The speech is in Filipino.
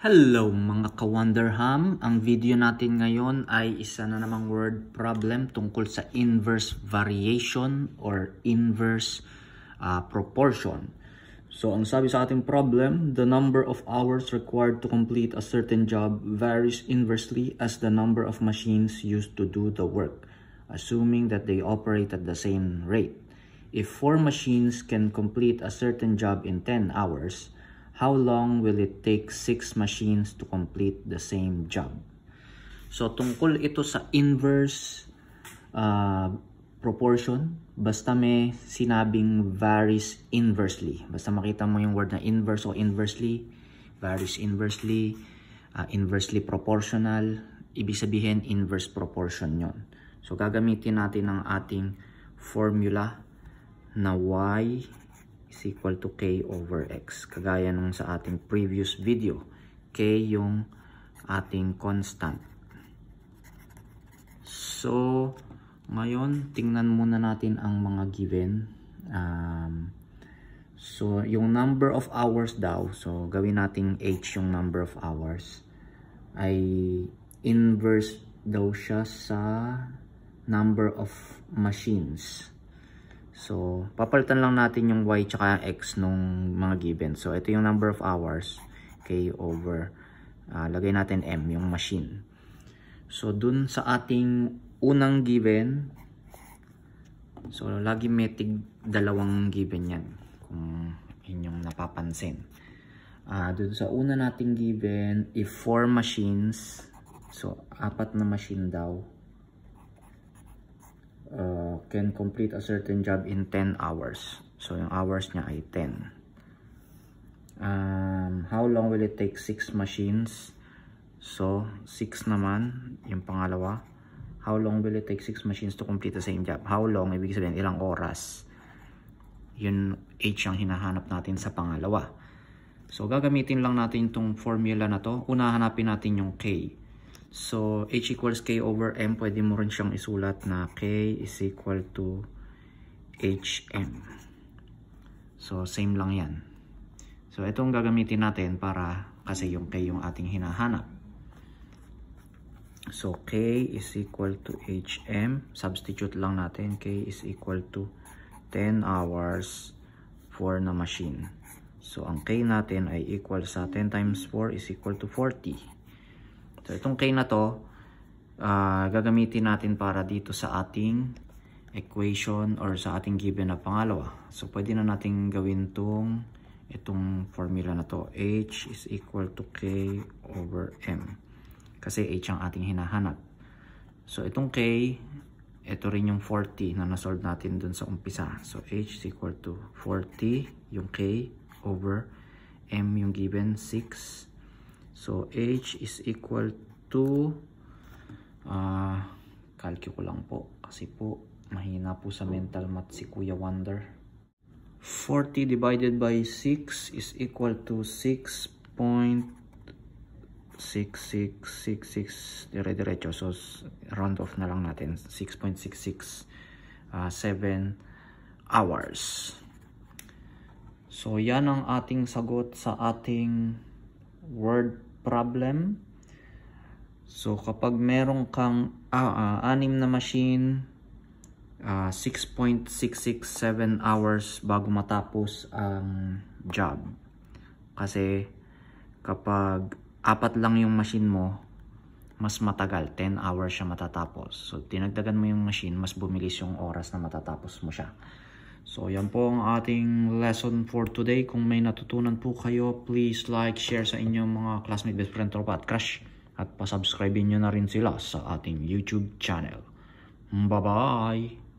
Hello mga ka-Wonderham! Ang video natin ngayon ay isa na namang word problem tungkol sa inverse variation or inverse uh, proportion. So ang sabi sa ating problem, the number of hours required to complete a certain job varies inversely as the number of machines used to do the work, assuming that they operate at the same rate. If four machines can complete a certain job in 10 hours, how long will it take six machines to complete the same job? So, tungkol ito sa inverse uh, proportion, basta may sinabing varies inversely. Basta makita mo yung word na inverse o inversely, varies inversely, uh, inversely proportional, ibig sabihin inverse proportion yon. So, gagamitin natin ang ating formula na y is equal to k over x. Kagaya nung sa ating previous video, k yung ating constant. So, ngayon, tingnan muna natin ang mga given. Um, so, yung number of hours daw, so gawin natin h yung number of hours, ay inverse daw siya sa number of machines. So, papalitan lang natin yung y tsaka x nung mga given. So, ito yung number of hours. K over, uh, lagay natin m, yung machine. So, dun sa ating unang given, so, lagi may tig dalawang given yan. Kung inyong napapansin. Uh, dun sa una nating given, if 4 machines, so, apat na machine daw, uh, can complete a certain job in 10 hours. So, yung hours niya ay 10. Um, how long will it take 6 machines? So, 6 naman, yung pangalawa. How long will it take 6 machines to complete the same job? How long, ibig sabihin, ilang oras? Yun, H ang hinahanap natin sa pangalawa. So, gagamitin lang natin itong formula na to. Una, hanapin natin yung K. So, H equals K over M. Pwede mo rin siyang isulat na K is equal to HM. So, same lang yan. So, itong gagamitin natin para kasi yung K yung ating hinahanap. So, K is equal to HM. Substitute lang natin. K is equal to 10 hours for na machine. So, ang K natin ay equal sa 10 times 4 is equal to 40. So, itong K na to, uh, gagamitin natin para dito sa ating equation or sa ating given na pangalawa. So, pwede na natin gawin tong itong formula na to. H is equal to K over M. Kasi H ang ating hinahanap. So, itong K, ito rin yung 40 na nasolve natin dun sa umpisa. So, H is equal to 40, yung K, over M yung given, 6. So, H is equal to uh, calcu ko lang po kasi po mahina po sa mental math si Kuya Wonder. 40 divided by 6 is equal to 6.6666 dire-diretso. So, round off na lang natin. 6.66 uh, 7 hours. So, yan ang ating sagot sa ating word problem. So kapag meron kang uh, uh, anim na machine, uh, 6.667 hours bago matapos ang job. Kasi kapag apat lang yung machine mo, mas matagal, 10 hours siya matatapos. So tinagdagan mo yung machine, mas bumilis yung oras na matatapos mo siya. So yan po ang ating lesson for today. Kung may natutunan po kayo, please like, share sa inyong mga classmate, best friend, tropa at crush. At pasubscribe nyo na rin sila sa ating YouTube channel. Bye-bye!